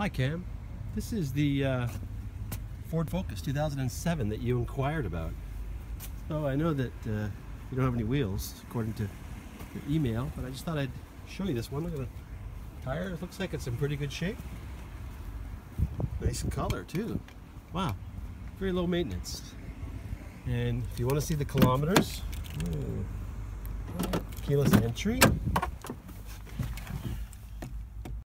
Hi Cem, this is the uh, Ford Focus 2007 that you inquired about. So I know that uh, you don't have any wheels according to your email, but I just thought I'd show you this one. Look at the tire, it looks like it's in pretty good shape. Nice color too. Wow, very low maintenance. And if you want to see the kilometers, ooh, keyless entry,